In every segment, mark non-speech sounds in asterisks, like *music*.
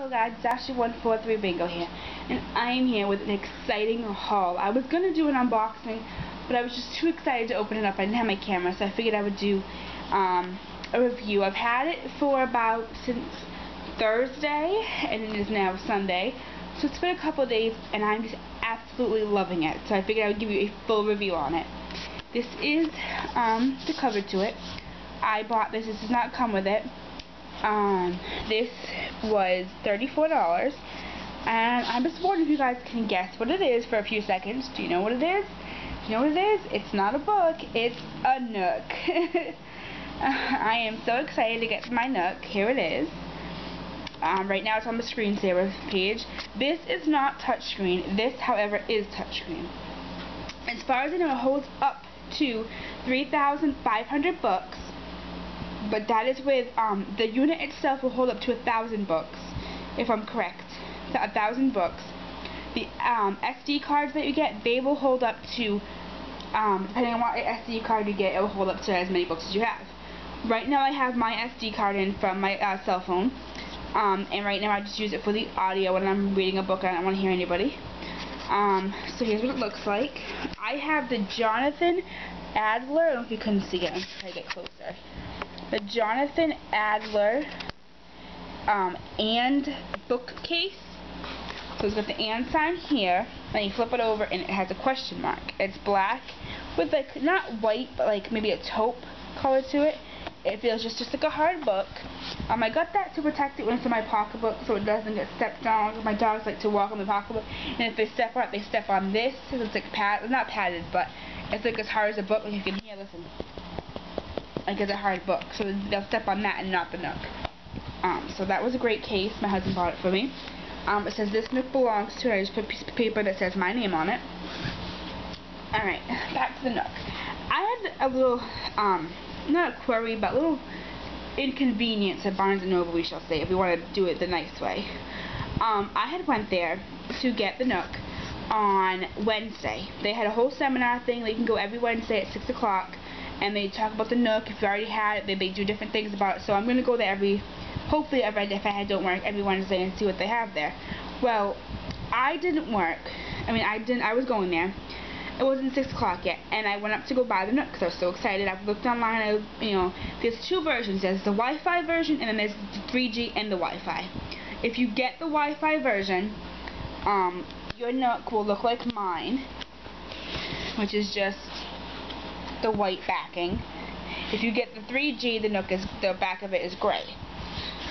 Hello guys, Ashley143 Bingo here, and I am here with an exciting haul. I was going to do an unboxing, but I was just too excited to open it up. I didn't have my camera, so I figured I would do um, a review. I've had it for about since Thursday, and it is now Sunday, so it's been a couple days, and I'm just absolutely loving it. So I figured I would give you a full review on it. This is um, the cover to it. I bought this. This does not come with it. Um, this was $34. And I'm just wondering if you guys can guess what it is for a few seconds. Do you know what it is? Do you know what it is? It's not a book. It's a Nook. *laughs* I am so excited to get my Nook. Here it is. Um, right now it's on the screensaver page. This is not touchscreen. This, however, is touchscreen. As far as I know, it holds up to 3,500 books but that is with um, the unit itself will hold up to a thousand books if I'm correct. A thousand books. The um, SD cards that you get they will hold up to um, depending on what SD card you get it will hold up to as many books as you have. Right now I have my SD card in from my uh, cell phone. Um, and right now I just use it for the audio when I'm reading a book and I don't want to hear anybody. Um, so here's what it looks like. I have the Jonathan Adler. I don't know if you couldn't see it. I'm trying to get closer the Jonathan Adler um, and bookcase. So it's got the and sign here, and you flip it over, and it has a question mark. It's black with like not white, but like maybe a taupe color to it. It feels just just like a hard book. Um, I got that to protect it when it's in my pocketbook, so it doesn't get stepped on. My dogs like to walk on the pocketbook, and if they step on it, they step on this. It's like pad, not padded, but it's like as hard as a book. Like you can hear. Listen like it's a hard book. So they'll step on that and not the Nook. Um, so that was a great case. My husband bought it for me. Um, it says this Nook belongs to. I just put a piece of paper that says my name on it. Alright, back to the Nook. I had a little, um, not a query, but a little inconvenience at Barnes & Noble, we shall say, if we want to do it the nice way. Um, I had went there to get the Nook on Wednesday. They had a whole seminar thing. They can go every Wednesday at 6 o'clock and they talk about the Nook. If you already had it, they, they do different things about it. So I'm going to go there every, hopefully every, if I don't work, every Wednesday and see what they have there. Well, I didn't work. I mean, I didn't, I was going there. It wasn't 6 o'clock yet, and I went up to go buy the Nook because I was so excited. I've looked online, I, you know, there's two versions. There's the Wi-Fi version, and then there's the 3G and the Wi-Fi. If you get the Wi-Fi version, um, your Nook will look like mine, which is just the white backing. If you get the 3G, the Nook is the back of it is gray.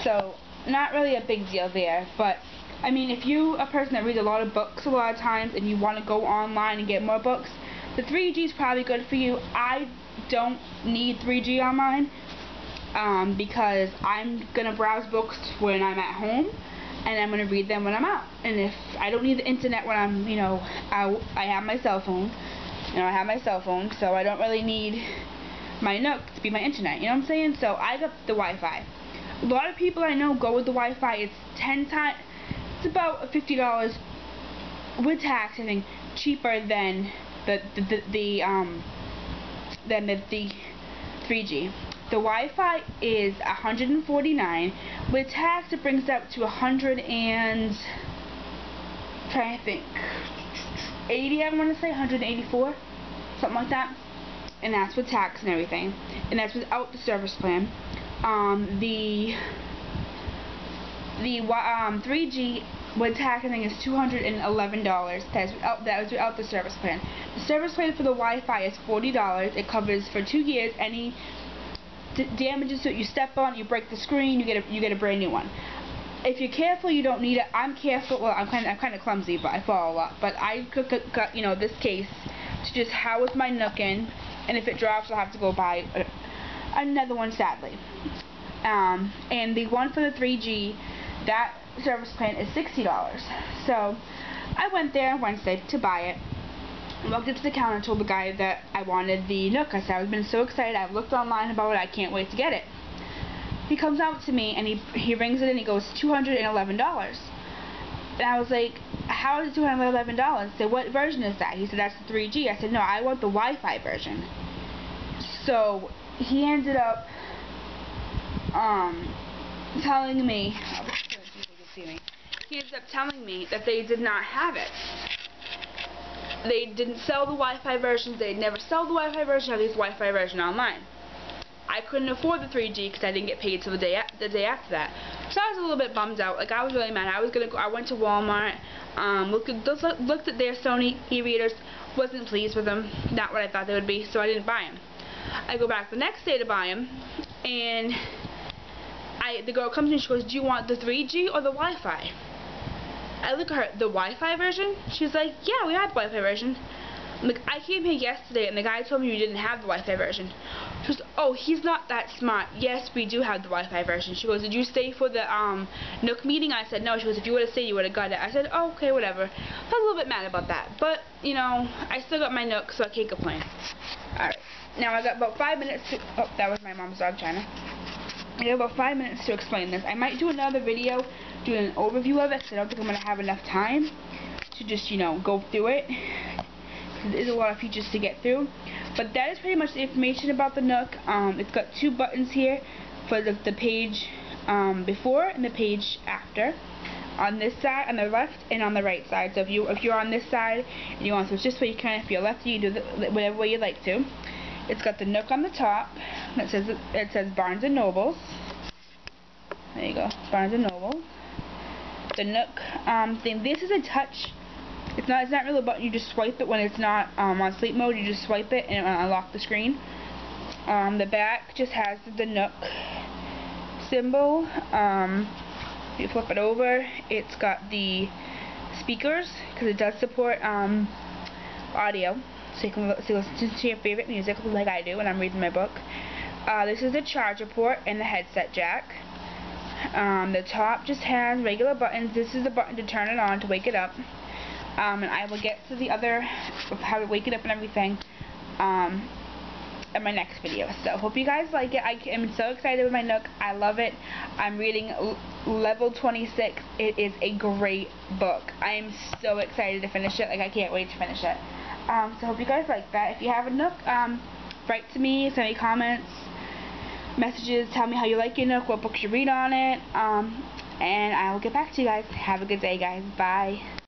So not really a big deal there, but I mean, if you a person that reads a lot of books a lot of times and you want to go online and get more books, the 3G is probably good for you. I don't need 3G on mine um, because I'm gonna browse books when I'm at home and I'm gonna read them when I'm out. And if I don't need the internet when I'm, you know, out, I have my cell phone. You know, I have my cell phone, so I don't really need my Nook to be my internet. You know what I'm saying? So I got the Wi-Fi. A lot of people I know go with the Wi-Fi. It's ten times. It's about fifty dollars with tax. I think cheaper than the the, the, the um than the, the 3G. The Wi-Fi is 149 with tax. It brings up to 100 and I'm trying to think 80, I want to say, 184, something like that. And that's with tax and everything. And that's without the service plan. Um, the the um, 3G with tax I think is $211. That's without, that was without the service plan. The service plan for the Wi-Fi is $40. It covers for two years any damages that you step on, you break the screen, you get a, you get a brand new one if you're careful, you don't need it. I'm careful. Well, I'm kind of I'm kind of clumsy, but I fall a lot. But I got you know this case to just house my Nook in, and if it drops, I'll have to go buy another one. Sadly, um, and the one for the 3G, that service plan is sixty dollars. So I went there Wednesday to buy it. Walked up to the counter told the guy that I wanted the Nook. I said I've been so excited. I've looked online about it. I can't wait to get it he comes out to me and he he rings it and he goes $211. And I was like, how is it $211? I said, what version is that? He said, that's the 3G. I said, no, I want the Wi-Fi version. So he ended up um, telling me, he ended up telling me that they did not have it. They didn't sell the Wi-Fi versions. They'd never sell the Wi-Fi version of these Wi-Fi version online. I couldn't afford the 3G because I didn't get paid till the day the day after that. So I was a little bit bummed out. Like I was really mad. I was gonna go. I went to Walmart, um, looked at those, looked at their Sony e-readers, wasn't pleased with them. Not what I thought they would be, so I didn't buy them. I go back the next day to buy them, and I the girl comes in. She goes, "Do you want the 3G or the Wi-Fi?" I look at her, the Wi-Fi version? She's like, "Yeah, we have the Wi-Fi version." Like, I came here yesterday and the guy told me you didn't have the Wi-Fi version. She goes, oh, he's not that smart. Yes, we do have the Wi-Fi version. She goes, did you stay for the um, Nook meeting? I said, no. She goes, if you would have stayed, you would have got it. I said, oh, okay, whatever. I was a little bit mad about that. But, you know, I still got my Nook, so I can't complain. Alright. Now, I got about five minutes to... Oh, that was my mom's dog, China. I got about five minutes to explain this. I might do another video doing an overview of it, because I don't think I'm going to have enough time to just, you know, go through it there's a lot of features to get through. But that is pretty much the information about the Nook. Um, it's got two buttons here for the, the page um, before and the page after. On this side, on the left, and on the right side. So if you if you're on this side and you want to switch this way, you can. If you're lefty, you do the, whatever way you like to. It's got the Nook on the top. It says it says Barnes and Nobles. There you go, Barnes and Noble. The Nook um, thing. This is a touch it's not it's not really a button, you just swipe it when it's not um, on sleep mode, you just swipe it and it will unlock the screen. Um, the back just has the Nook symbol. Um, you flip it over, it's got the speakers, because it does support um, audio, so you can listen to your favorite music like I do when I'm reading my book. Uh, this is the charger port and the headset jack. Um, the top just has regular buttons. This is the button to turn it on to wake it up um, and I will get to the other, how to wake it up and everything, um, in my next video. So, hope you guys like it. I am so excited with my Nook. I love it. I'm reading level 26. It is a great book. I am so excited to finish it. Like, I can't wait to finish it. Um, so, hope you guys like that. If you have a Nook, um, write to me, send me comments, messages, tell me how you like your Nook, what books you read on it, um, and I will get back to you guys. Have a good day, guys. Bye.